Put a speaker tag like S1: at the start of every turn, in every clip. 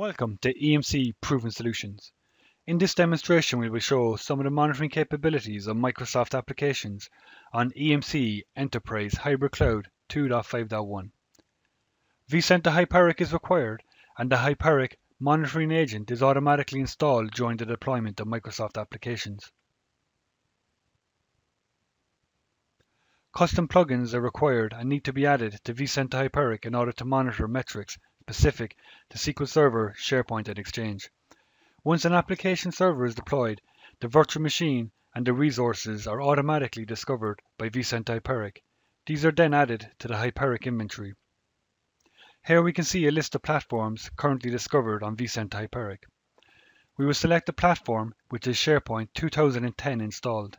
S1: Welcome to EMC Proven Solutions. In this demonstration we will show some of the monitoring capabilities of Microsoft applications on EMC Enterprise Hybrid Cloud 2.5.1. vCenter Hyperic is required and the Hyperic monitoring agent is automatically installed during the deployment of Microsoft applications. Custom plugins are required and need to be added to vCenter Hyperic in order to monitor metrics specific to SQL Server, SharePoint and Exchange. Once an application server is deployed, the virtual machine and the resources are automatically discovered by vCenter Hyperic. These are then added to the Hyperic inventory. Here we can see a list of platforms currently discovered on vCenter Hyperic. We will select the platform which is SharePoint 2010 installed.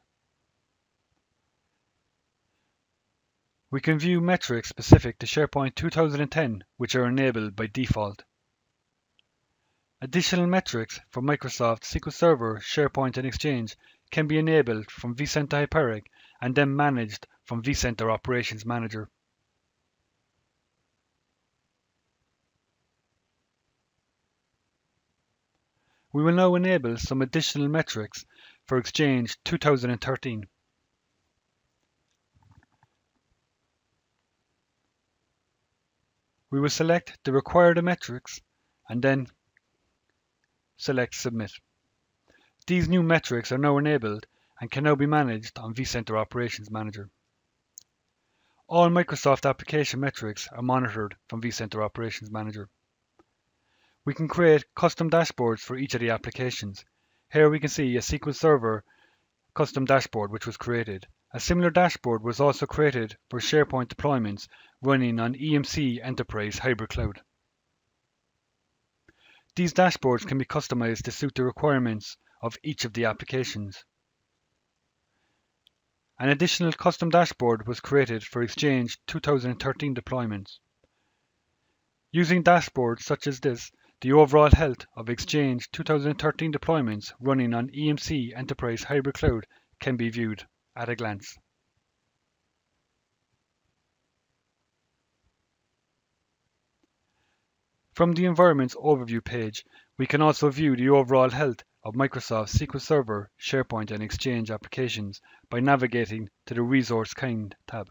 S1: We can view metrics specific to SharePoint 2010 which are enabled by default. Additional metrics for Microsoft SQL Server, SharePoint and Exchange can be enabled from vCenter Hyperic and then managed from vCenter Operations Manager. We will now enable some additional metrics for Exchange 2013. We will select the required metrics and then select Submit. These new metrics are now enabled and can now be managed on vCenter Operations Manager. All Microsoft application metrics are monitored from vCenter Operations Manager. We can create custom dashboards for each of the applications. Here we can see a SQL Server custom dashboard which was created. A similar dashboard was also created for SharePoint deployments running on EMC Enterprise Hybrid Cloud. These dashboards can be customized to suit the requirements of each of the applications. An additional custom dashboard was created for Exchange 2013 deployments. Using dashboards such as this, the overall health of Exchange 2013 deployments running on EMC Enterprise Hybrid Cloud can be viewed at a glance. From the Environments Overview page, we can also view the overall health of Microsoft SQL Server, SharePoint and Exchange applications by navigating to the Resource Kind tab.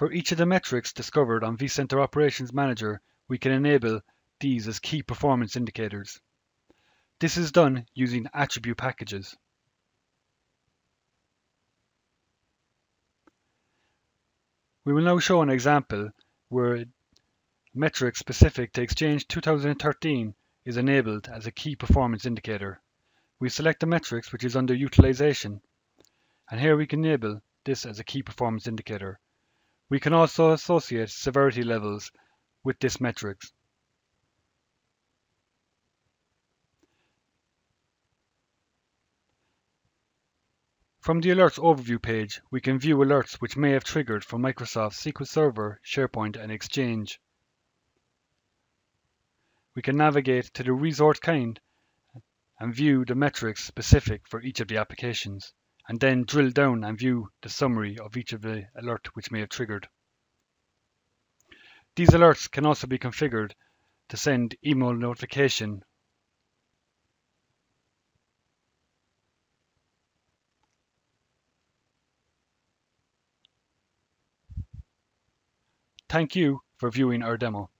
S1: For each of the metrics discovered on vCenter Operations Manager, we can enable these as key performance indicators. This is done using attribute packages. We will now show an example where metric specific to Exchange 2013 is enabled as a key performance indicator. We select the metrics which is under utilization and here we can enable this as a key performance indicator. We can also associate severity levels with this metrics. From the Alerts Overview page, we can view alerts which may have triggered from Microsoft SQL Server, SharePoint and Exchange. We can navigate to the resource kind and view the metrics specific for each of the applications, and then drill down and view the summary of each of the alert which may have triggered. These alerts can also be configured to send email notification Thank you for viewing our demo.